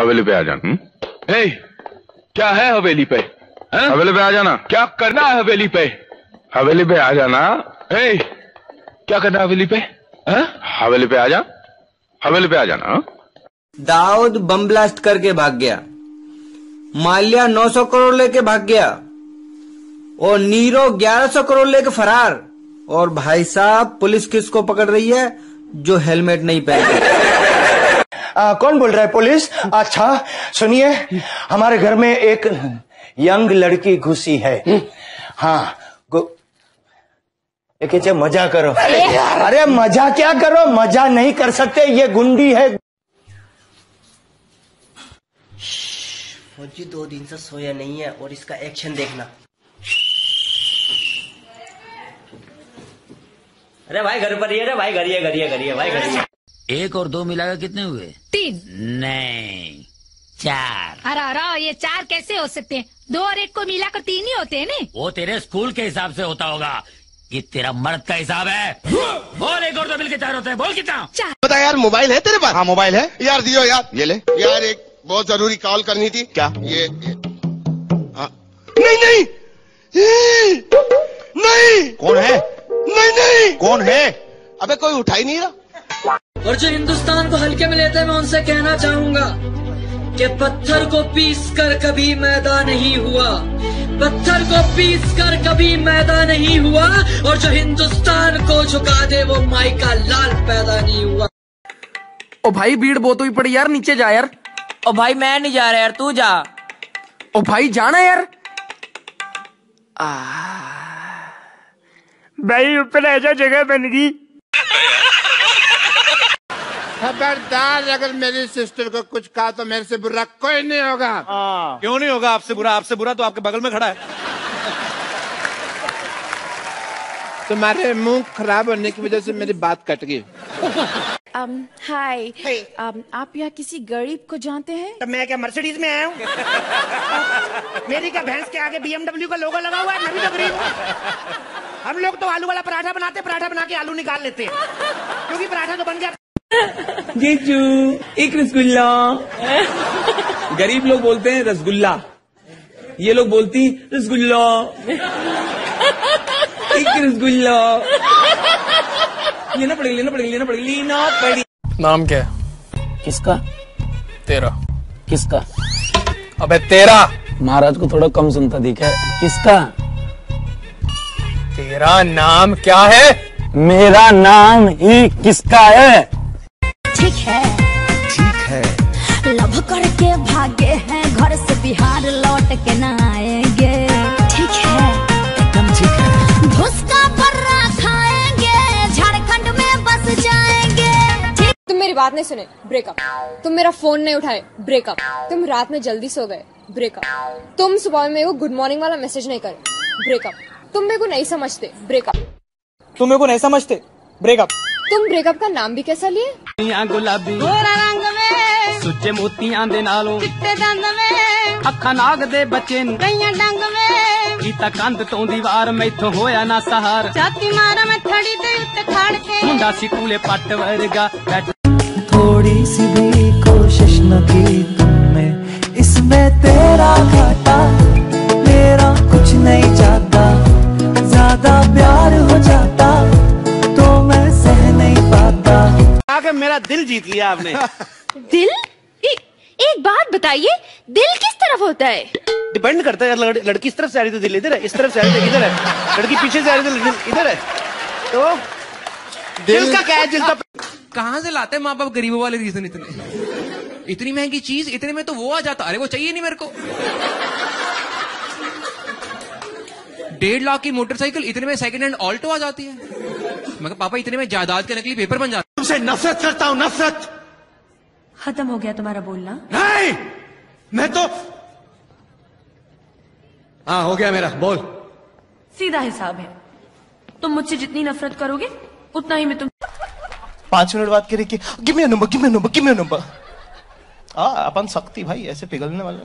हवेली पे आ जाना। हम्म? हे क्या है हवेली पे? हैं? हवेली पे आ जाना। क्या करना है हवेली पे? हवेली पे आ जाना। हे क्या करना है हवेली पे? हैं? हवेली पे आ जा। हवेली पे आ जाना। हाँ? दाऊद बम ब्लास्ट करके भाग गया। माल्या 900 करोड़ लेके भाग गया। और नीरो 1100 करोड़ लेके फरार। और भाई साहब पुलिस किसको पकड़ रही है? जो हेलमेट नहीं पहनता। आ, कौन बोल रहा है पुलिस? अच्छा सुनिए हमारे घर में एक यंग लड़की घुसी है। हाँ एक मज़ा करो। अरे मज़ा क्या करो? मज़ा नहीं कर सकते ये गुंडी है। फौजी दो दिन से सोया नहीं है और इसका एक्शन देखना। अरे भाई घर पर ही है भाई घर ही है घर ही है घर ही है भाई घर ही है। एक और दो मिलाकर कितने हुए? तीन। नहीं चार। अरे अरे ये चार कैसे हो सकते हैं? दो और एक को मिलाकर तीन ही होते हैं ना? वो तेरे स्कूल के हिसाब से होता होगा। ये तेरा मर्द का हिसाब है। और एक और दो मिलकर चार होते हैं। बोल कितना? बता यार मोबाइल है तेरे पास? हाँ मोबाइल है। यार दियो यार। ये ले। यार एक बहुत ज़रूरी कॉल करनी थी। क्या? ये, ये। हाँ। नहीं नहीं। नहीं। कौन है? नहीं नहीं। कौन है? अबे कोई उठाई नहीं रहा। और जो हिंदुस्तान को हल्के में लेते हैं मैं उनसे कहना चाहूँगा कि पत्थर को पीस कर कभी मैदा नहीं हुआ। पत्थर को पीस कर कभी मैदा नहीं हुआ और जो हिंदुस्तान को झुका दे वो माई का लाल पैदा नहीं हुआ। ओ भाई भीड़ बहुत हुई पड़ी यार नीचे जा यार। ओ भाई मैं नहीं जा रहा यार तू जा। ओ भाई जाना यार। आ... भाई ऊपर ऐसा जगह बन गई। खबरदार अगर मेरी सिस्टर को कुछ कहा तो मेरे से बुरा कोई नहीं होगा। क्यों नहीं होगा? आपसे बुरा आपसे बुरा तो आपके बगल में खड़ा है। तुम्हारे मुँह खराब होने की वजह से मेरी बात कट गई। हाय um, आप यहाँ किसी गरीब को जानते हैं? तो मैं क्या मर्सिडीज में आया हूँ? मेरी क्या भैंस के आगे बीएमडब्ल्यू का लोगो लगा हुआ है? मैं भी तो गरीब हूँ। हम लोग तो आलू वाला पराठा बनाते पराठा बना के आलू निकाल लेते हैं। क्योंकि पराठा तो बन गया। जीजू एक रसगुल्ला। गरीब लोग बोलते हैं रसगुल्ला। ये लोग बोलती रसगुल्ला। एक रसगुल्ला। लेना पड़ेगा लेना पड़ेगा लेना पड़ेगा लेना पड़ेगा। नाम क्या है? किसका? तेरा। किसका? अबे तेरा। महाराज को थोड़ा कम सुनता दिखा है। किसका? तेरा नाम क्या है? मेरा नाम ही किसका है? ठीक है। ठीक है। लव करके भागे हैं घर से बिहार लौट के न आएँगे। ठीक है। एकदम ठीक है। भुसका पर्रा खाएँगे झारखंड में बस जाएँगे। तुम मेरी बात नहीं सुने ब्रेकअप तुम मेरा फ़ोन नहीं उठाए ब्रेकअप तुम रात में जल्दी सो गए ब्रेकअप तुम सुबह में मेरे को गुड मॉर्निंग वाला मैसेज नहीं करे ब्रेकअप तुम मेरे को नहीं समझते ब्रेकअप तुम मेरे को नहीं समझते ब्रेकअप तुम ब्रेकअप का नाम भी कैसा लिए गुलाबी रंग में ਸੁੱਚੇ ਮੋਤੀਆਂ ਦੇ ਨਾਲੋਂ चिट्टे दंद में ਅੱਖਾਂ ਨਾਗ ਦੇ ਬੱਚੇ ਨੂੰ कईया डंग में ਕੀਤਾ ਕੰਧ ਤੋਂ ਦੀਵਾਰ ਮੈਥੋਂ ਹੋਇਆ ਨਾ ਸਹਾਰ छाती मारा मैं थड़ी दे उत्ते खाड़ के ਮੁੰਡਾ ਸੀ ਕੂਲੇ ਪੱਟ ਵਰਗਾ ਬੈਠ थोड़ी सी भी कोशिश न की तुमने इसमें तेरा जीत लिया आपने। दिल? ए, एक बात बताइए दिल किस तरफ़ होता है? डिपेंड करता है लड़, लड़की इस तरफ़ से आ रही तो दिल इधर है इस तरफ़ से आ रही तो इधर है। लड़की पीछे से आ रही तो इधर है। तो दिल का क्या है? दिल तो कहाँ से लाते हैं माँ बाप गरीबों वाले रीजन इतने? इतनी महँगी चीज़ इतने में तो वो आ जाता। अरे वो चाहिए नहीं मेरे को। डेढ़ लाख की मोटरसाइकिल इतने में सेकंड हैंड ऑल्टो आ जाती है। मगर पापा इतने में जायदाद के नकली पेपर बन जाते तुमसे नफरत करता हूँ नफरत। खत्म हो गया तुम्हारा बोलना। नहीं मैं तो हाँ हो गया मेरा बोल। सीधा हिसाब है। तुम मुझसे जितनी नफरत करोगे उतना ही मैं तुम पाँच मिनट बात कह रही कि give me number give me number give me number हाँ अपन शक्ति भाई ऐसे पिघलने वाले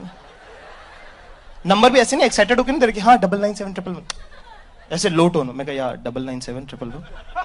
नंबर भी ऐसे नहीं एक्साइटेड होकर नहीं दे कि हाँ double nine seven triple one ऐसे लो टोन में कहा यार double nine seven triple one